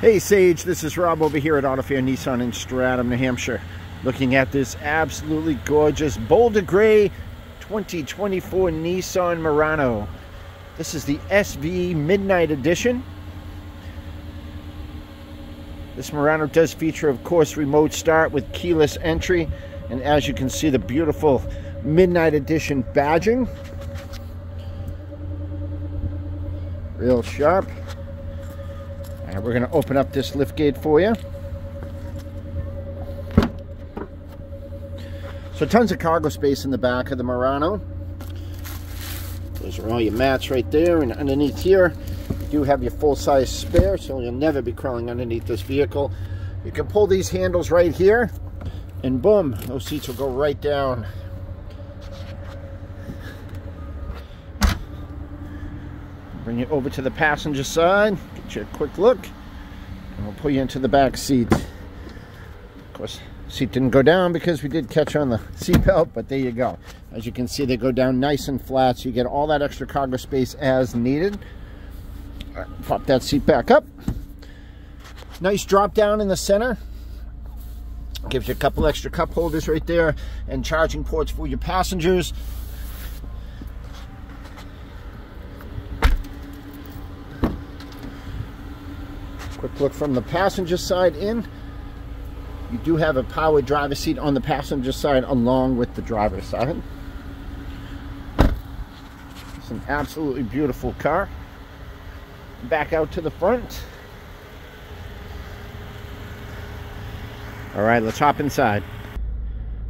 Hey Sage, this is Rob over here at AutoFair Nissan in Stratham, New Hampshire. Looking at this absolutely gorgeous Boulder Gray 2024 Nissan Murano. This is the SV Midnight Edition. This Murano does feature, of course, remote start with keyless entry. And as you can see, the beautiful Midnight Edition badging. Real sharp. We're going to open up this lift gate for you. So tons of cargo space in the back of the Murano. Those are all your mats right there. And underneath here, you do have your full-size spare, so you'll never be crawling underneath this vehicle. You can pull these handles right here, and boom, those seats will go right down. Bring you over to the passenger side, get you a quick look, and we'll pull you into the back seat. Of course, seat didn't go down because we did catch on the seatbelt, but there you go. As you can see, they go down nice and flat, so you get all that extra cargo space as needed. Right, pop that seat back up. Nice drop down in the center. Gives you a couple extra cup holders right there and charging ports for your passengers. Quick look from the passenger side in. You do have a power driver seat on the passenger side along with the driver's side. It's an absolutely beautiful car. Back out to the front. All right, let's hop inside.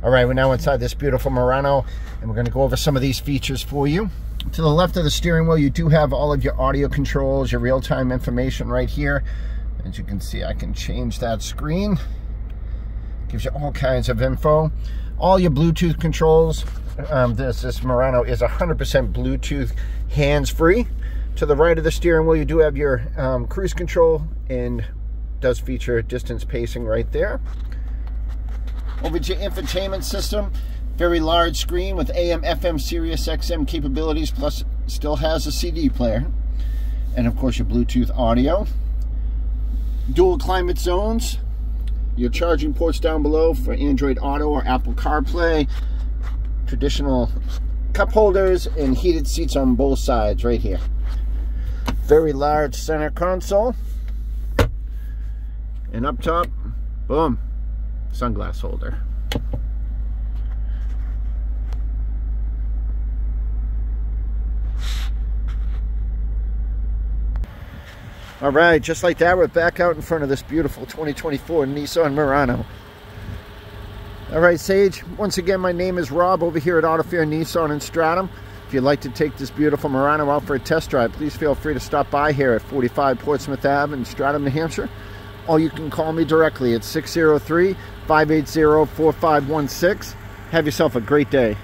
All right, we're now inside this beautiful Murano, and we're gonna go over some of these features for you. To the left of the steering wheel, you do have all of your audio controls, your real-time information right here. As you can see, I can change that screen. Gives you all kinds of info. All your Bluetooth controls. Um, this, this Murano is 100% Bluetooth hands-free. To the right of the steering wheel, you do have your um, cruise control and does feature distance pacing right there. Over to infotainment system, very large screen with AM, FM, Sirius XM capabilities, plus still has a CD player. And of course your Bluetooth audio dual climate zones, your charging ports down below for Android Auto or Apple CarPlay, traditional cup holders, and heated seats on both sides right here. Very large center console. And up top, boom, sunglass holder. All right, just like that, we're back out in front of this beautiful 2024 Nissan Murano. All right, Sage, once again, my name is Rob over here at Auto Fair Nissan in Stratham. If you'd like to take this beautiful Murano out for a test drive, please feel free to stop by here at 45 Portsmouth Ave in Stratham, New Hampshire. Or you can call me directly at 603-580-4516. Have yourself a great day.